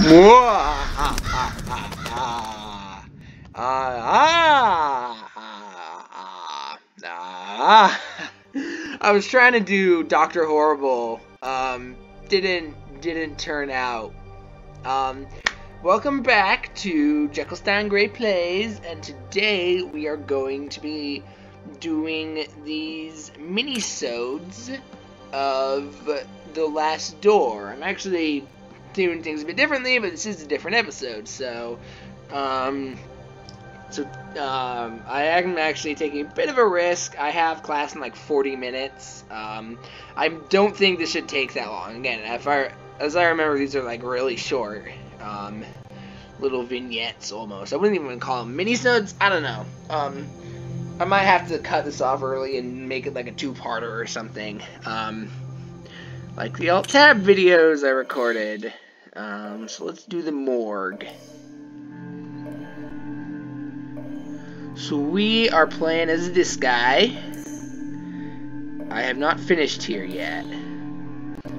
I was trying to do Doctor Horrible. Um, didn't didn't turn out. Um, welcome back to Jekyllstein Gray Plays, and today we are going to be doing these mini-sodes of The Last Door. I'm actually doing things a bit differently, but this is a different episode, so, um, so, um, I am actually taking a bit of a risk. I have class in like 40 minutes. Um, I don't think this should take that long. Again, I, as I remember, these are like really short, um, little vignettes almost. I wouldn't even call them mini-sodes. I don't know. Um, I might have to cut this off early and make it like a two-parter or something. Like the alt tab videos I recorded. Um, so let's do the morgue. So we are playing as this guy. I have not finished here yet.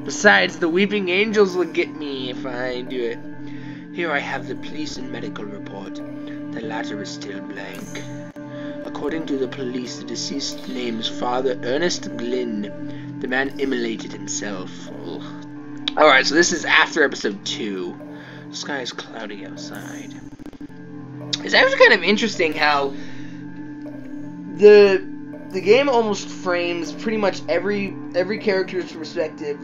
Besides, the Weeping Angels will get me if I do it. Here I have the police and medical report. The latter is still blank. According to the police, the deceased name is Father Ernest Glynn. The man immolated himself. Alright, so this is after episode 2. The sky is cloudy outside. It's actually kind of interesting how the the game almost frames pretty much every every character's perspective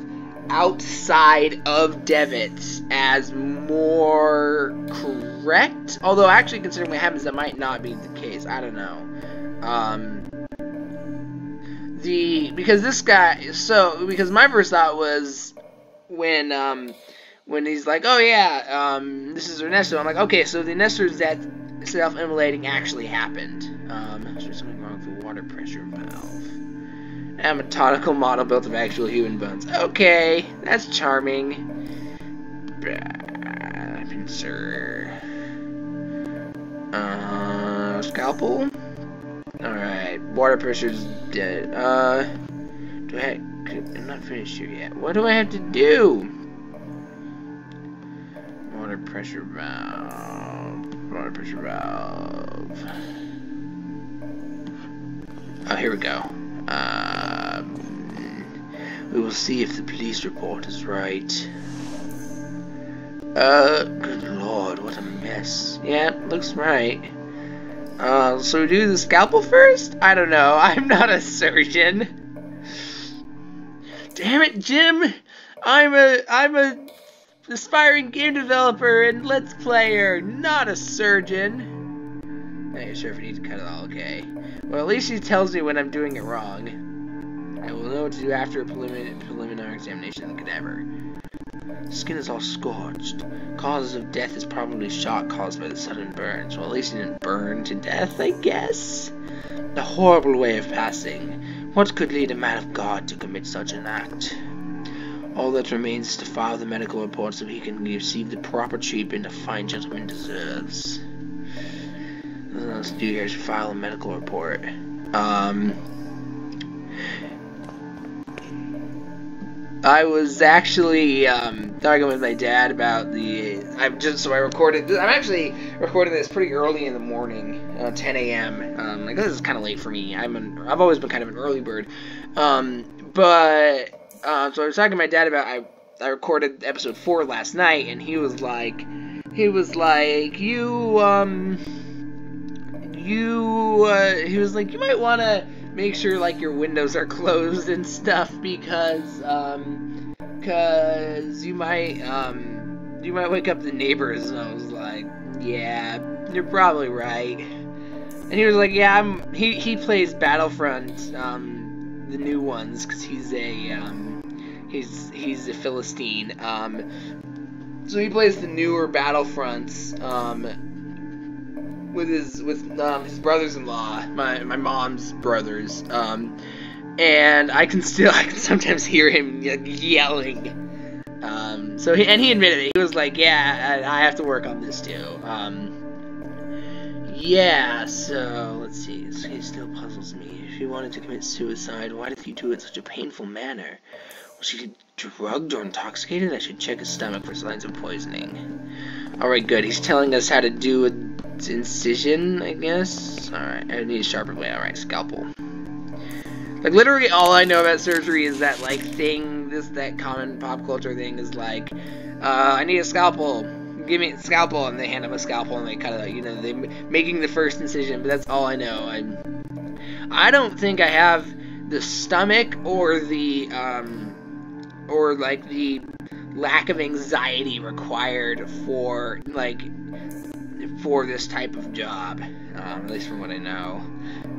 outside of Devitt's as more correct. Although actually considering what happens that might not be the case. I don't know. Um, the because this guy so because my first thought was when um when he's like oh yeah um this is Ernesto. I'm like okay so the Ernesto's that self-immolating actually happened. Um there's something wrong with the water pressure valve. A model built of actual human bones. Okay that's charming. Pincer uh scalpel Alright, water pressure's dead. Uh, do I, I'm not finished here yet. What do I have to do? Water pressure valve. Water pressure valve. Oh, here we go. Um, we will see if the police report is right. Uh, good lord, what a mess. Yeah, looks right. Uh, so do the scalpel first? I don't know. I'm not a surgeon. Damn it, Jim! I'm a I'm a aspiring game developer and let's player, not a surgeon. I'm Not sure if I need to cut it all. Okay. Well, at least he tells me when I'm doing it wrong. I will know what to do after a preliminary, preliminary examination of the cadaver. Skin is all scorched. Causes of death is probably shock caused by the sudden burns. Well, at least he didn't burn to death, I guess. A horrible way of passing. What could lead a man of God to commit such an act? All that remains is to file the medical report so he can receive the proper treatment a fine gentleman deserves. Let's do here is file a medical report. Um, I was actually um, talking with my dad about the. I'm just so I recorded. I'm actually recording this pretty early in the morning, uh, 10 a.m. Um, like this is kind of late for me. I'm an, I've always been kind of an early bird, um, but uh, so I was talking to my dad about I I recorded episode four last night, and he was like, he was like, you um, you uh, he was like, you might want to make sure like your windows are closed and stuff because um because you might um you might wake up the neighbors and I was like yeah you're probably right. And he was like yeah I'm he he plays Battlefront um the new ones because he's a um he's he's a Philistine um so he plays the newer Battlefronts um with his with um, his brothers-in-law, my my mom's brothers, um, and I can still I can sometimes hear him yelling. Um, so he, and he admitted it. He was like, "Yeah, I, I have to work on this too." Um, yeah. So let's see. This case still puzzles me. If he wanted to commit suicide, why did he do it in such a painful manner? Was he drugged or intoxicated? I should check his stomach for signs of poisoning. Alright, good. He's telling us how to do an incision, I guess? Alright, I need a sharper blade. Alright, scalpel. Like, literally all I know about surgery is that, like, thing, this, that common pop culture thing is like, uh, I need a scalpel. Give me a scalpel, and they hand him a scalpel, and they cut it you know, they making the first incision, but that's all I know. I'm, I don't think I have the stomach or the, um, or, like, the lack of anxiety required for like for this type of job. Um, at least from what I know.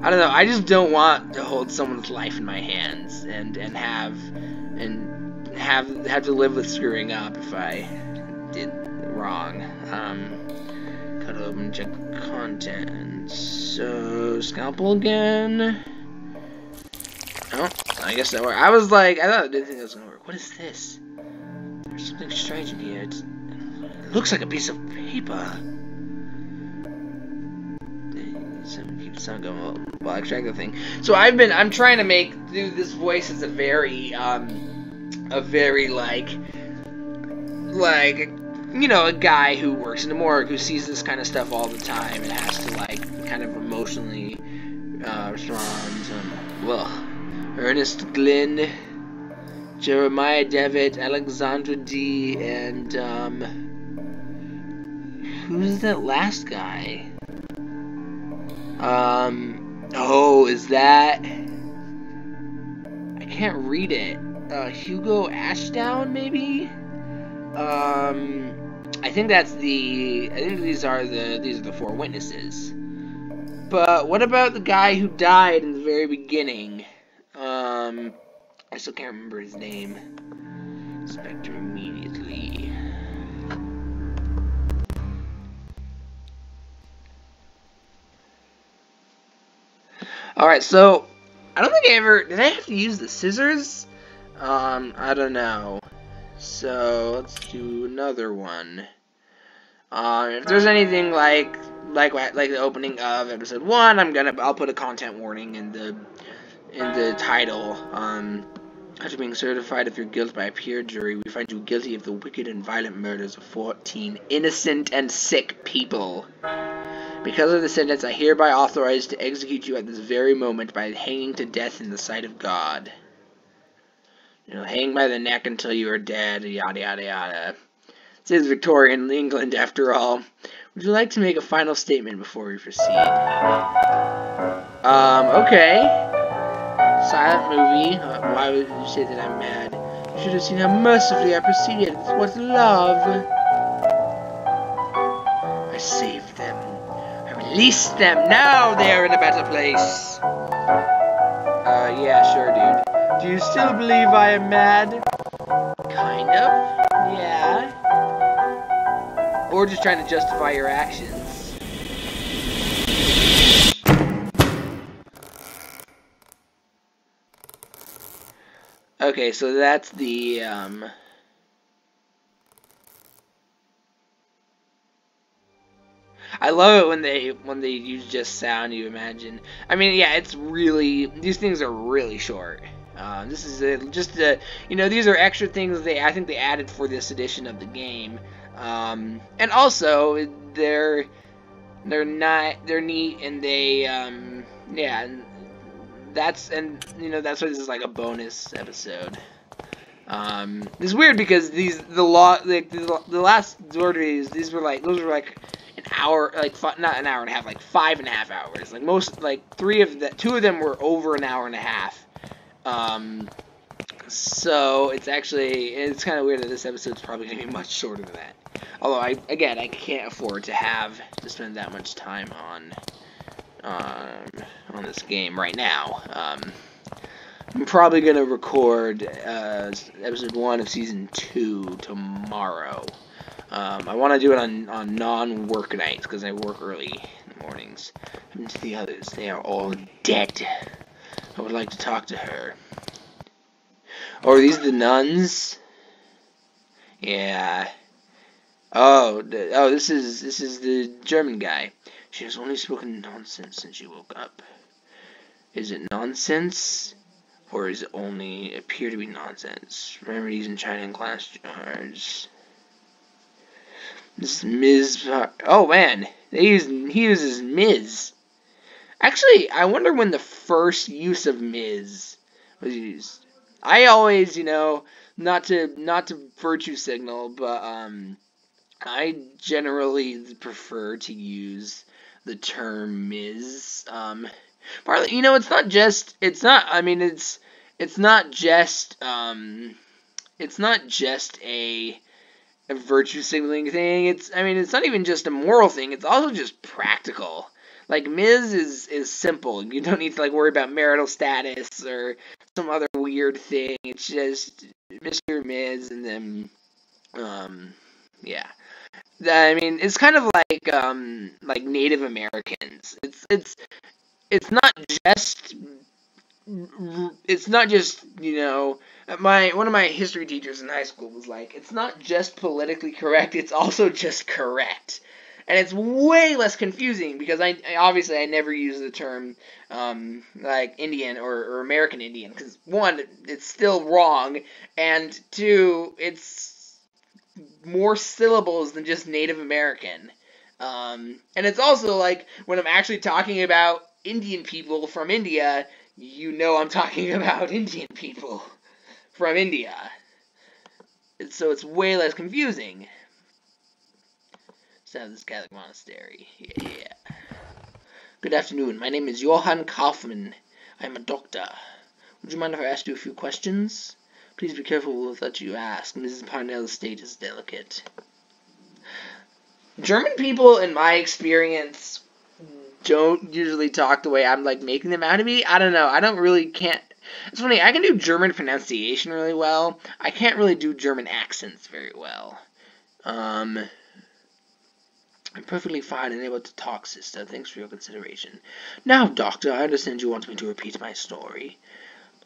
I don't know. I just don't want to hold someone's life in my hands and and have and have have to live with screwing up if I did wrong. Um, cut open, check content. So scalpel again. Oh, I guess that worked. I was like, I thought I didn't think that was gonna work. What is this? There's something strange in here. It's, it looks like a piece of paper. Something keeps on going. Well, I extract the thing. So I've been. I'm trying to make do this voice as a very, um, a very like, like, you know, a guy who works in the morgue who sees this kind of stuff all the time and has to like kind of emotionally uh, respond. Um, well, Ernest Glynn. Jeremiah Devitt, Alexandra D, and, um, who's that last guy? Um, oh, is that, I can't read it, uh, Hugo Ashdown, maybe? Um, I think that's the, I think these are the, these are the four witnesses. But what about the guy who died in the very beginning? Um, I still can't remember his name. Spectre immediately. Alright, so I don't think I ever did I have to use the scissors? Um, I don't know. So let's do another one. Um, if there's anything like like like the opening of episode one, I'm gonna I'll put a content warning in the in the title. Um, after being certified of your guilt by a peer jury, we find you guilty of the wicked and violent murders of 14 innocent and sick people. Because of the sentence, I hereby authorize to execute you at this very moment by hanging to death in the sight of God. You know, hang by the neck until you are dead, yada yada yada. This is Victorian England, after all. Would you like to make a final statement before we proceed? Um, okay silent movie. Uh, why would you say that I'm mad? You should have seen how mercifully I proceeded. What love! I saved them. I released them. Now they are in a better place. Uh, yeah, sure, dude. Do you still believe I am mad? Kind of. Yeah. Or just trying to justify your actions. Okay, so that's the, um... I love it when they when they use just sound. You imagine. I mean, yeah, it's really these things are really short. Um, this is a, just a you know these are extra things they I think they added for this edition of the game, um, and also they're they're not they're neat and they um, yeah that's and you know that's why this is like a bonus episode. Um, it's weird because these the law like the, the last Zordies these were like those were like an hour like not an hour and a half like five and a half hours like most like three of the two of them were over an hour and a half. Um, so it's actually it's kind of weird that this episode's probably gonna be much shorter than that. Although I again I can't afford to have to spend that much time on um, on this game right now. Um, I'm probably going to record uh, episode 1 of season 2 tomorrow. Um, I want to do it on, on non-work nights because I work early in the mornings. And to the others, they are all dead. I would like to talk to her. Oh, are these the nuns? Yeah. Oh, oh, this is this is the German guy. She has only spoken nonsense since she woke up. Is it nonsense? Or is it only appear to be nonsense? Remedies in China and glass jars. This Ms. Oh man, he uses Ms. Actually, I wonder when the first use of Ms. was used. I always, you know, not to not to virtue signal, but um, I generally prefer to use the term is. Um, partly, you know, it's not just it's not. I mean, it's it's not just um, it's not just a a virtue signaling thing. It's I mean it's not even just a moral thing. It's also just practical. Like Ms. is is simple. You don't need to like worry about marital status or some other weird thing. It's just Mr. Ms. and then um yeah. I mean it's kind of like um like Native Americans. It's it's it's not just it's not just you know my one of my history teachers in high school was like it's not just politically correct it's also just correct and it's way less confusing because I, I obviously I never use the term um, like Indian or, or American Indian because one it's still wrong and two it's more syllables than just Native American um, and it's also like when I'm actually talking about Indian people from India you know I'm talking about Indian people from India. So it's way less confusing. So this Catholic monastery. Yeah. Good afternoon. My name is Johann Kaufmann. I'm a doctor. Would you mind if I asked you a few questions? Please be careful with what you ask. Mrs. Parnell's state is delicate. German people, in my experience, don't usually talk the way I'm like making them out of me. I don't know. I don't really can't. It's funny. I can do German pronunciation really well. I can't really do German accents very well. Um, I'm perfectly fine and able to talk, sister. Thanks for your consideration. Now, doctor, I understand you want me to repeat my story.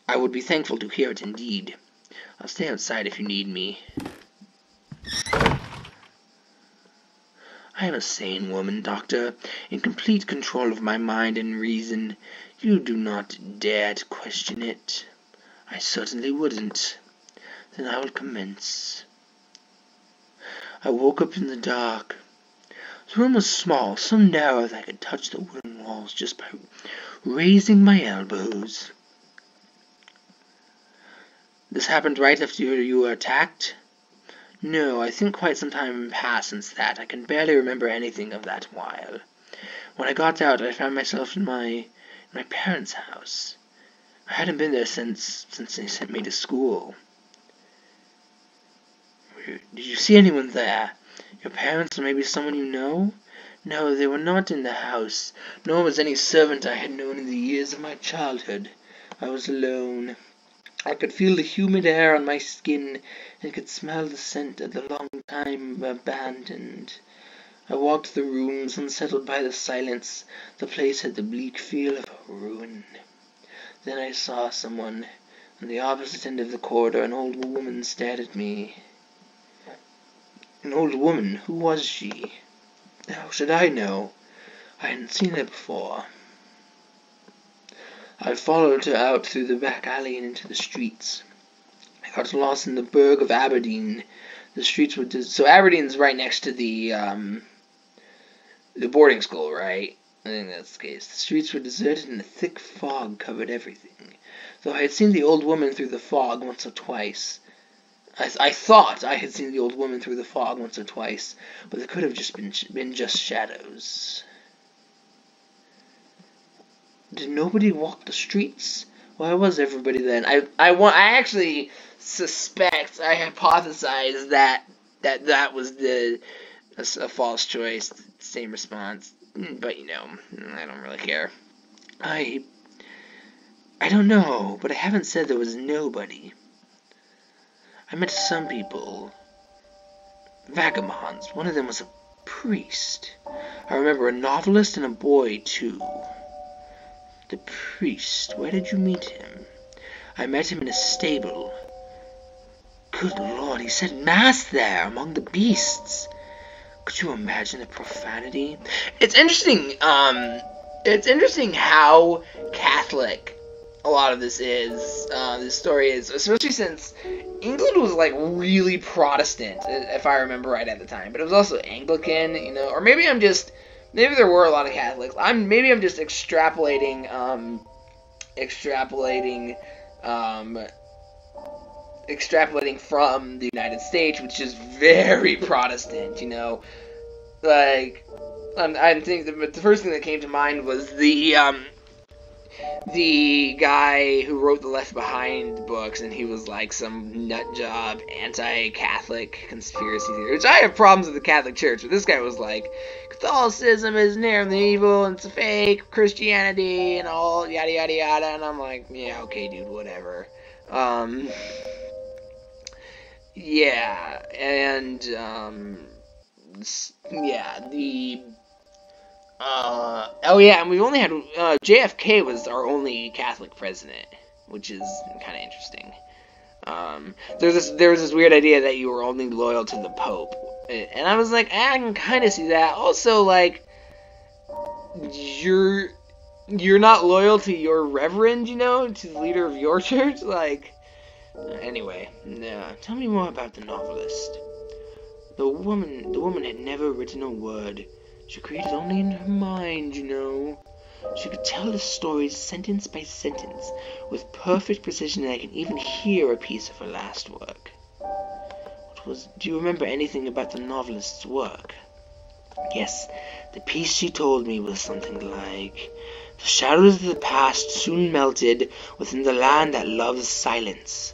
I would be thankful to hear it indeed. I'll stay outside if you need me. I am a sane woman, doctor, in complete control of my mind and reason. You do not dare to question it. I certainly wouldn't. Then I will commence. I woke up in the dark. The room was small, so narrow that I could touch the wooden walls just by raising my elbows. This happened right after you were attacked? No, I think quite some time passed since that. I can barely remember anything of that while. When I got out, I found myself in my in my parents' house. I hadn't been there since since they sent me to school. Did you see anyone there? Your parents or maybe someone you know? No, they were not in the house, nor was any servant I had known in the years of my childhood. I was alone. I could feel the humid air on my skin, and could smell the scent of the long time abandoned. I walked the rooms, unsettled by the silence. The place had the bleak feel of a ruin. Then I saw someone. On the opposite end of the corridor, an old woman stared at me. An old woman? Who was she? How should I know? I hadn't seen her before. I followed her out through the back alley and into the streets. I got lost in the burg of Aberdeen. The streets were des- so Aberdeen's right next to the um, the boarding school, right? I think that's the case. The streets were deserted and a thick fog covered everything. Though I had seen the old woman through the fog once or twice, I, I thought I had seen the old woman through the fog once or twice, but it could have just been been just shadows. Did nobody walk the streets? Why was everybody then? I I want I actually suspect I hypothesize that that that was the a, a false choice. Same response, hmm, but you know I don't really care. I I don't know, but I haven't said there was nobody. I met some people. Vagabonds. One of them was a priest. I remember a novelist and a boy, too. The priest. Where did you meet him? I met him in a stable. Good Lord, he said mass there among the beasts. Could you imagine the profanity? It's interesting. Um, it's interesting how Catholic a lot of this is. Uh, this story is, especially since England was like really Protestant, if I remember right at the time, but it was also Anglican, you know, or maybe I'm just maybe there were a lot of Catholics. I'm maybe I'm just extrapolating, um, extrapolating, um, extrapolating from the United States, which is very Protestant, you know, like. Um, I think the, the first thing that came to mind was the um, the guy who wrote the Left Behind books, and he was like some nut job anti-Catholic conspiracy theory. Which I have problems with the Catholic Church, but this guy was like, Catholicism is inherently evil and it's a fake Christianity and all yada yada yada, and I'm like, yeah, okay, dude, whatever. Um, yeah, and um, yeah, the uh, oh yeah, and we've only had uh, JFK was our only Catholic president, which is kind of interesting. Um, there's this there was this weird idea that you were only loyal to the Pope, and I was like, I can kind of see that. Also, like, you're you're not loyal to your reverend, you know, to the leader of your church. Like, anyway, yeah. Tell me more about the novelist. The woman, the woman had never written a word. She created only in her mind, you know. She could tell the stories sentence by sentence with perfect precision, and I can even hear a piece of her last work. What was? Do you remember anything about the novelist's work? Yes, the piece she told me was something like The shadows of the past soon melted within the land that loves silence.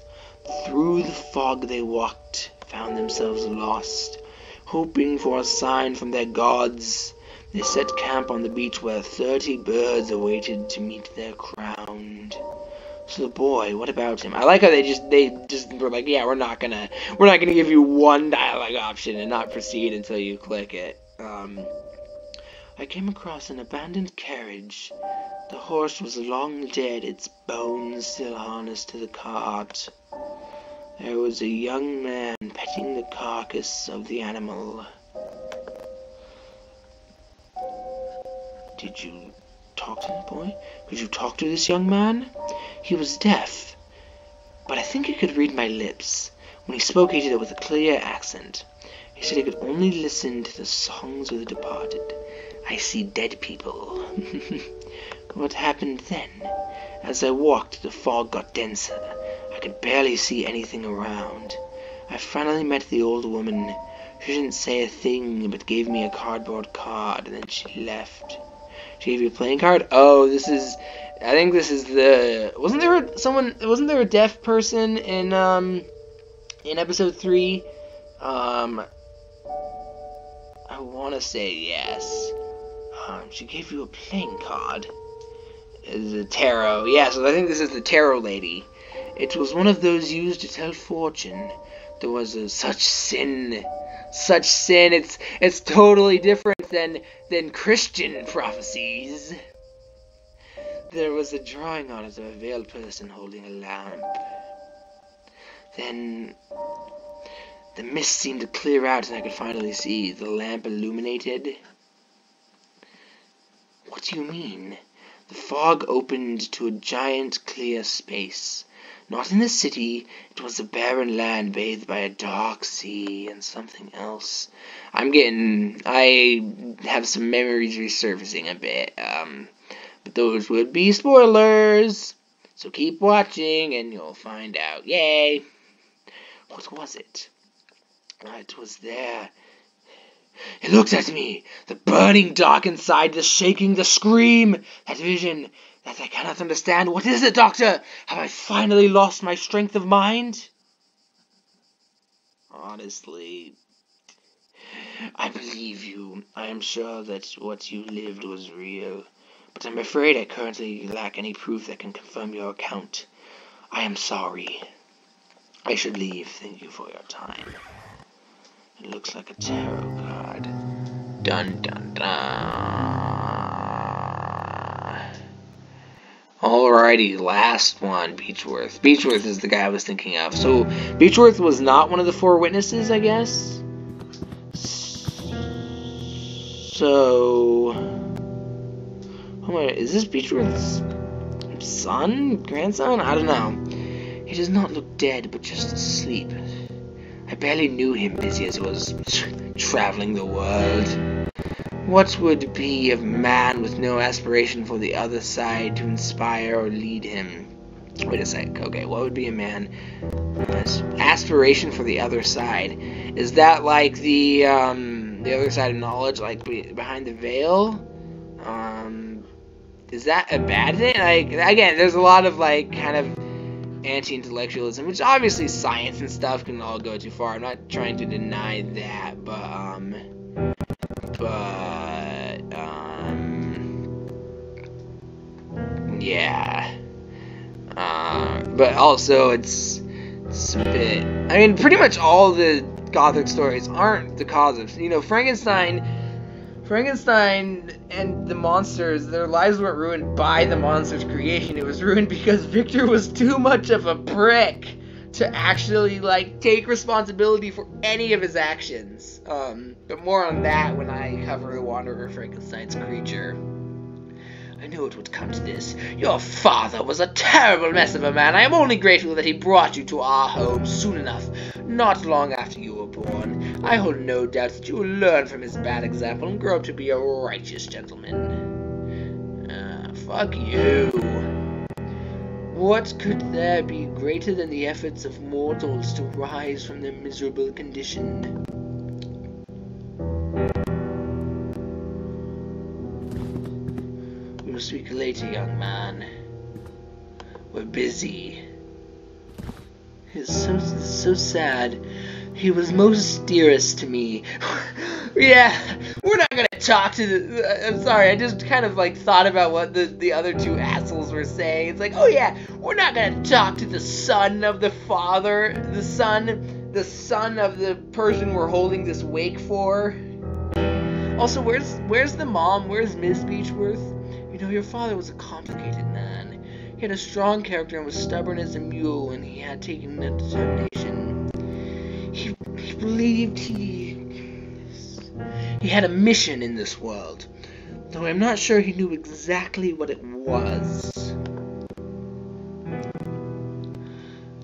Through the fog they walked, found themselves lost, hoping for a sign from their gods. They set camp on the beach where thirty birds awaited to meet their crowned. So the boy, what about him? I like how they just they just were like, yeah, we're not gonna we're not gonna give you one dialogue option and not proceed until you click it. Um, I came across an abandoned carriage. The horse was long dead, its bones still harnessed to the cart. There was a young man petting the carcass of the animal. Did you talk to the boy? Could you talk to this young man? He was deaf, but I think he could read my lips. When he spoke, he did it with a clear accent. He said he could only listen to the songs of the departed. I see dead people. what happened then? As I walked, the fog got denser. I could barely see anything around. I finally met the old woman. She didn't say a thing, but gave me a cardboard card, and then she left. She gave you a playing card? Oh, this is... I think this is the... Wasn't there a, someone... Wasn't there a deaf person in, um... In episode 3? Um... I want to say yes. Um, she gave you a playing card. A tarot. Yeah, so I think this is the tarot lady. It was one of those used to tell fortune. There was a, such sin, such sin. It's it's totally different than than Christian prophecies. There was a drawing on it of a veiled person holding a lamp. Then the mist seemed to clear out, and I could finally see the lamp illuminated. What do you mean? The fog opened to a giant clear space. Not in the city, it was a barren land bathed by a dark sea and something else. I'm getting, I have some memories resurfacing a bit, um, but those would be spoilers. So keep watching and you'll find out. Yay! What was it? It was there. It looked at me, the burning dark inside, the shaking, the scream, that vision, that I cannot understand. What is it, Doctor? Have I finally lost my strength of mind? Honestly, I believe you. I am sure that what you lived was real. But I'm afraid I currently lack any proof that can confirm your account. I am sorry. I should leave. Thank you for your time. It looks like a tarot card. Dun dun dun. Alrighty, last one, Beechworth. Beechworth is the guy I was thinking of. So, Beechworth was not one of the four witnesses, I guess? So... Oh my, is this Beechworth's son? Grandson? I don't know. He does not look dead, but just asleep. I barely knew him, busy as he was traveling the world. What would be of man with no aspiration for the other side to inspire or lead him? Wait a sec. Okay, what would be a man? Aspiration for the other side. Is that like the um, the other side of knowledge, like behind the veil? Um, is that a bad thing? Like again, there's a lot of like kind of anti-intellectualism, which obviously science and stuff can all go too far. I'm not trying to deny that, but um, but also it's, it's a bit. I mean, pretty much all the gothic stories aren't the cause of. You know, Frankenstein Frankenstein and the monsters, their lives weren't ruined by the monster's creation. It was ruined because Victor was too much of a prick to actually like take responsibility for any of his actions. Um, but more on that when I cover the Wanderer Frankenstein's creature. I knew it would come to this. Your father was a terrible mess of a man. I am only grateful that he brought you to our home soon enough, not long after you were born. I hold no doubt that you will learn from his bad example and grow up to be a righteous gentleman. Ah, fuck you. What could there be greater than the efforts of mortals to rise from their miserable condition? We will speak later, young man. We're busy. It's so, so sad. He was most dearest to me. yeah, we're not gonna talk to the. Uh, I'm sorry, I just kind of like thought about what the the other two assholes were saying. It's like, oh yeah, we're not gonna talk to the son of the father, the son, the son of the person we're holding this wake for. Also, where's where's the mom? Where's Miss Beechworth? You know, your father was a complicated man. He had a strong character and was stubborn as a mule, and he had taken a determination he, he believed he he had a mission in this world, though I'm not sure he knew exactly what it was.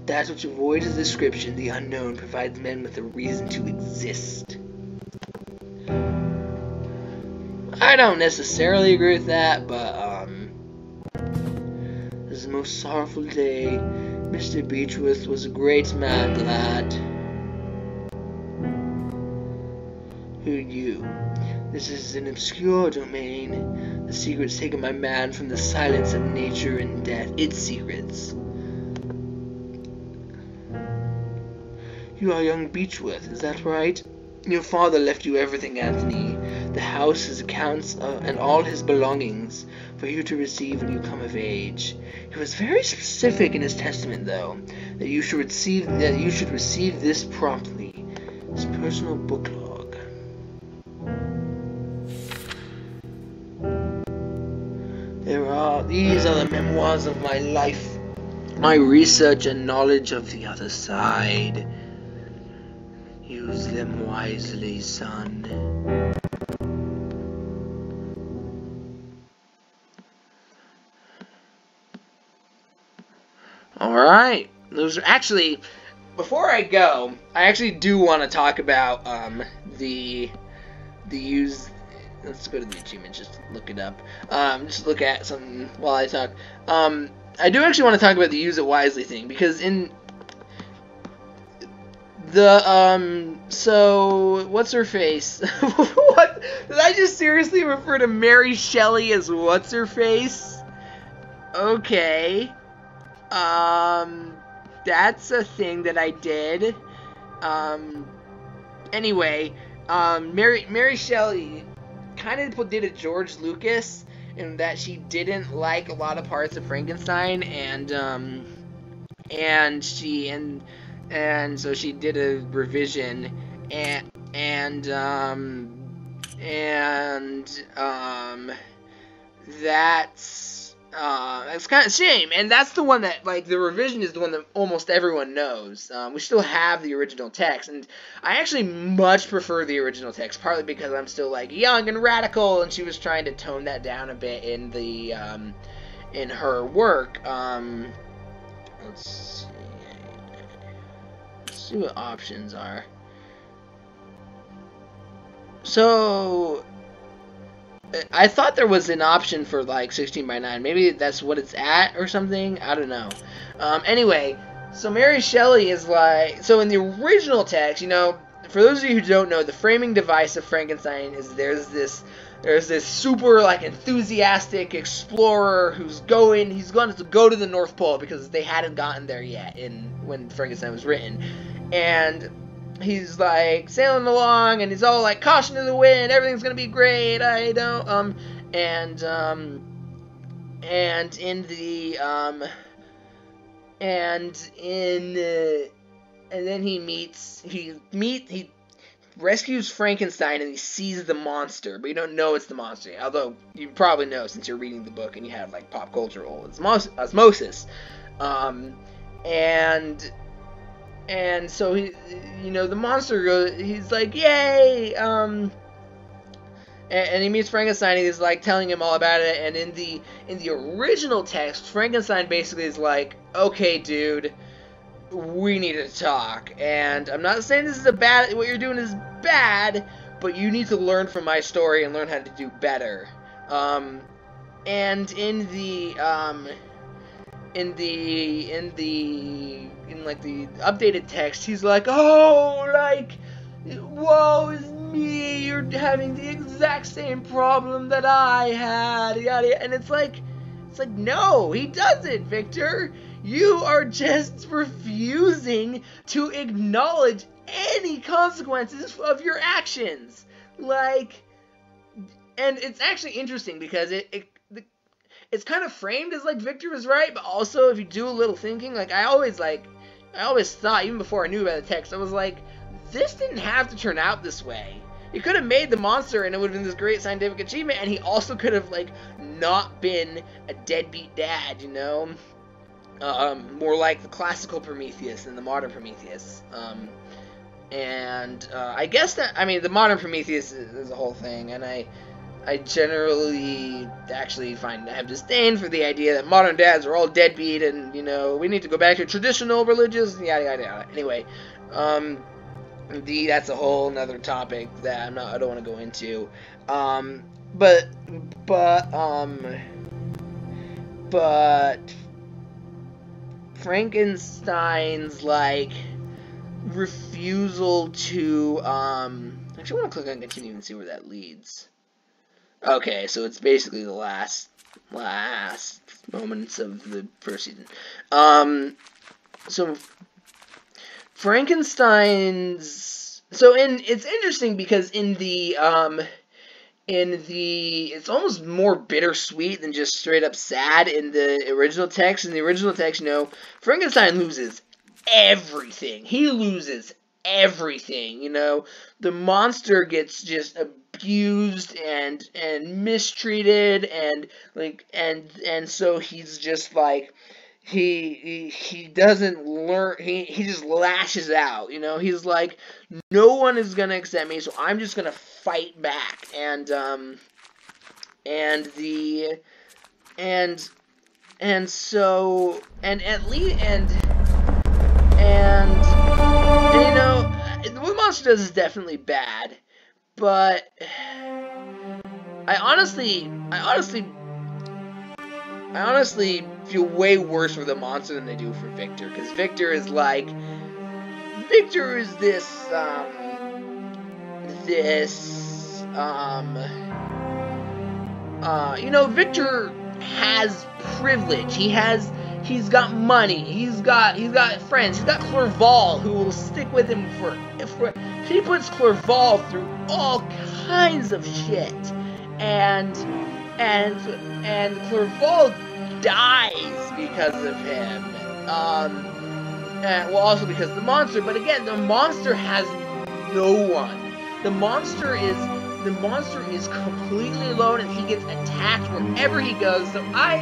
That which avoids description, the unknown, provides men with a reason to exist. I don't necessarily agree with that, but, um, this is the most sorrowful day. Mr. Beechworth was a great man, lad. Who you? This is an obscure domain. The secrets taken by man from the silence of nature and death. Its secrets. You are young Beechworth, is that right? Your father left you everything, Anthony. The house, his accounts, uh, and all his belongings for you to receive when you come of age. He was very specific in his testament, though, that you should receive that you should receive this promptly. His personal book log. There are these are the memoirs of my life, my research and knowledge of the other side. Use them wisely, son. Alright. Those are actually before I go, I actually do want to talk about um the the use let's go to the achievements, just look it up. Um, just look at something while I talk. Um, I do actually want to talk about the use it wisely thing because in the um, so what's her face? what did I just seriously refer to Mary Shelley as what's her face? Okay, um, that's a thing that I did. Um, anyway, um, Mary Mary Shelley kind of did a George Lucas in that she didn't like a lot of parts of Frankenstein and um and she and and so she did a revision and and um and um that's uh, it's kind of shame, and that's the one that like the revision is the one that almost everyone knows. Um, we still have the original text, and I actually much prefer the original text, partly because I'm still like young and radical, and she was trying to tone that down a bit in the um, in her work. Um, let's see. Let's see what options are. So I thought there was an option for like 16 by 9. Maybe that's what it's at or something. I don't know. Um, anyway, so Mary Shelley is like so in the original text, you know, for those of you who don't know, the framing device of Frankenstein is there's this there's this super like enthusiastic explorer who's going he's going to go to the North Pole because they hadn't gotten there yet in when Frankenstein was written. And he's like sailing along and he's all like caution to the wind everything's gonna be great i don't um and um and in the um and in uh, and then he meets he meet he rescues frankenstein and he sees the monster but you don't know it's the monster although you probably know since you're reading the book and you have like pop cultural osmosis. Um and and so he, you know, the monster goes. He's like, "Yay!" Um, and, and, he meets Frankenstein. He's like telling him all about it. And in the in the original text, Frankenstein basically is like, "Okay, dude, we need to talk." And I'm not saying this is a bad. What you're doing is bad, but you need to learn from my story and learn how to do better. Um, and in the um, in the in the in like the updated text, he's like, "Oh, like, woe is me! You're having the exact same problem that I had." Yada, and it's like, it's like, no, he doesn't, Victor. You are just refusing to acknowledge any consequences of your actions. Like, and it's actually interesting because it, it it's kind of framed as like Victor was right, but also if you do a little thinking, like I always like I always thought, even before I knew about the text, I was like, this didn't have to turn out this way. He could have made the monster and it would have been this great scientific achievement, and he also could have, like, not been a deadbeat dad, you know? Um, more like the classical Prometheus than the modern Prometheus. Um, and uh, I guess that, I mean, the modern Prometheus is, is a whole thing, and I I generally actually find I have disdain for the idea that modern dads are all deadbeat and you know we need to go back to traditional religious yada yada yada. Anyway, um, the that's a whole another topic that I'm not I don't want to go into. Um, but but um but Frankenstein's like refusal to um actually want to click on continue and see where that leads. Okay, so it's basically the last last moments of the first season. Um, so Frankenstein's so in it's interesting because in the um in the it's almost more bittersweet than just straight up sad in the original text. In the original text, you know, Frankenstein loses everything. He loses everything, you know. The monster gets just abused and and mistreated and like and and so he's just like he he, he doesn't learn he, he just lashes out you know he's like no one is gonna accept me so i'm just gonna fight back and um and the and and so and at least and and, monster does is definitely bad but I honestly, I honestly, I honestly feel way worse for the monster than I do for Victor, because Victor is like, Victor is this, um, this, um, uh, you know, Victor has privilege. He has He's got money. He's got he's got friends. He's got Clerval who will stick with him for, for he puts Clerval through all kinds of shit. And and and Clerval dies because of him. Um and, well also because of the monster, but again the monster has no one. The monster is the monster is completely alone and he gets attacked wherever he goes. So I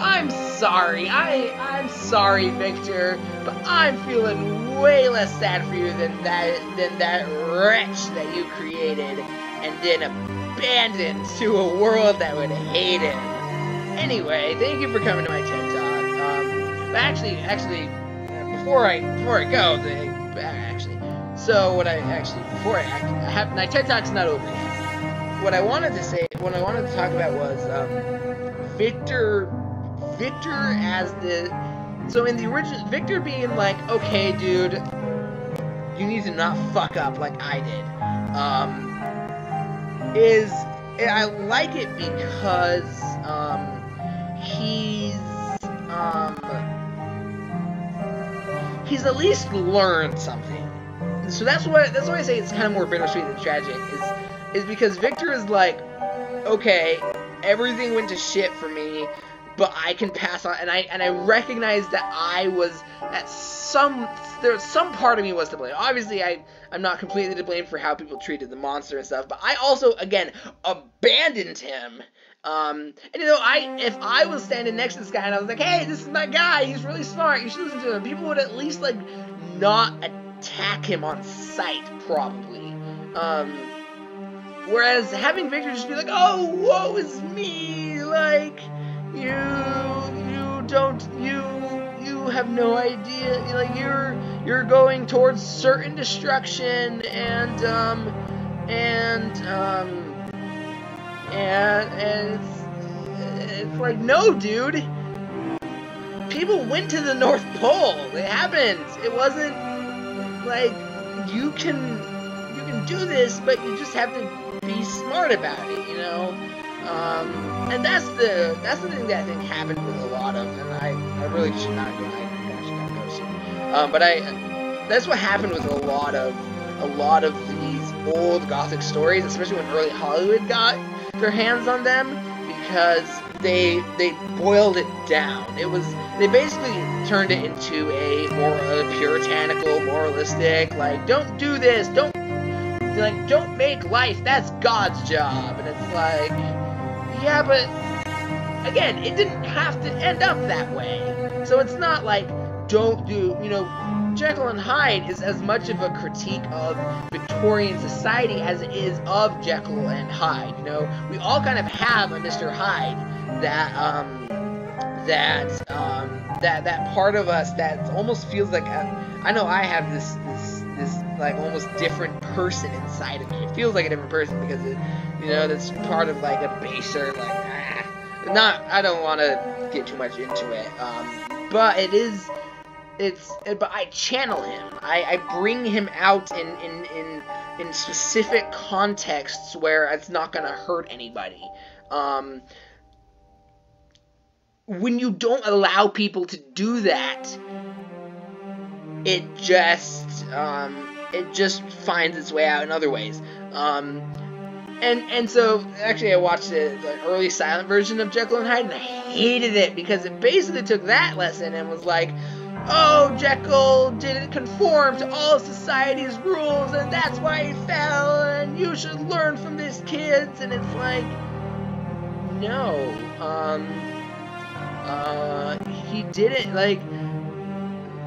I'm sorry. I I'm sorry, Victor, but I'm feeling way less sad for you than that than that wretch that you created and then abandoned to a world that would hate him. Anyway, thank you for coming to my TED Talk. Um, but actually, actually, before I before I go, they, actually, so what I actually before I, I have my TED Talk's not over yet. What I wanted to say, what I wanted to talk about was um, Victor, Victor as the so in the original, Victor being like, okay, dude, you need to not fuck up like I did, um, is I like it because um, he's um, he's at least learned something. So that's what that's why I say it's kind of more bittersweet than tragic. Is is because Victor is like, okay, everything went to shit for me but I can pass on, and I and I recognize that I was at some there's some part of me was to blame. Obviously, I I'm not completely to blame for how people treated the monster and stuff, but I also again abandoned him. Um, and you know, I if I was standing next to this guy and I was like, hey, this is my guy, he's really smart, you should listen to him. People would at least like not attack him on sight, probably. Um, whereas having Victor just be like, oh, woe is me, like you you don't you you have no idea. Like you're you're going towards certain destruction and um and um and and it's, it's like no dude. People went to the north pole. It happened. It wasn't like you can you can do this but you just have to be smart about it you know um, and that's the that's the thing that I think happened with a lot of, and I, I really should not go. I go soon. Um, but I that's what happened with a lot of a lot of these old gothic stories, especially when early Hollywood got their hands on them, because they they boiled it down. It was they basically turned it into a more uh, puritanical, moralistic, like don't do this, don't like don't make life. That's God's job, and it's like yeah, but again, it didn't have to end up that way. So it's not like don't do, you know, Jekyll and Hyde is as much of a critique of Victorian society as it is of Jekyll and Hyde. You know, we all kind of have a Mr. Hyde that um that um that that part of us that almost feels like a, I know I have this like almost different person inside of me. It feels like a different person because it you know, that's part of like a baser, like, ah. not, I don't want to get too much into it, um, but it is, it's, but I channel him, I, I bring him out in, in, in, in specific contexts where it's not gonna hurt anybody, um, when you don't allow people to do that, it just, um, it just finds its way out in other ways. Um, and and so actually I watched the, the, early silent version of Jekyll and Hyde and I hated it because it basically took that lesson and was like, oh Jekyll didn't conform to all society's rules and that's why he fell and you should learn from this kids and it's like no um uh he didn't like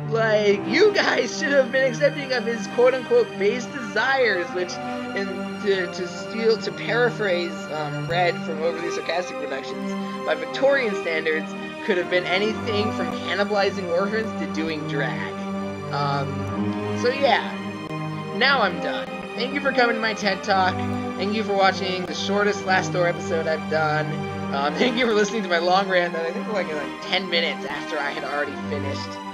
like you guys should have been accepting of his quote unquote base desires which in to, to steal to paraphrase um, Red from Overly Sarcastic Productions, by Victorian standards, could have been anything from cannibalizing orphans to doing drag. Um, so yeah, now I'm done. Thank you for coming to my TED Talk. Thank you for watching the shortest Last Door episode I've done. Um, thank you for listening to my long rant that I think was like, like 10 minutes after I had already finished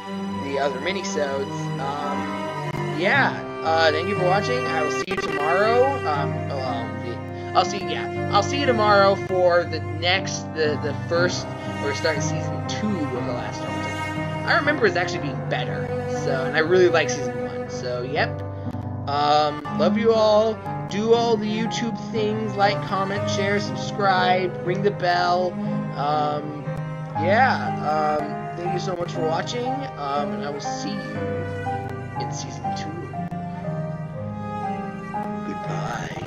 the other minisodes. Um, yeah, uh, thank you for watching. I will see you tomorrow. Um, oh, I'll, see. Yeah, I'll see you tomorrow for the next, the the first. We're starting season two of the Last Arbiter. I remember it's actually being better. So, and I really like season one. So, yep. Um, love you all. Do all the YouTube things like comment, share, subscribe, ring the bell. Um, yeah. Um, thank you so much for watching. Um, and I will see you in season two. Bye.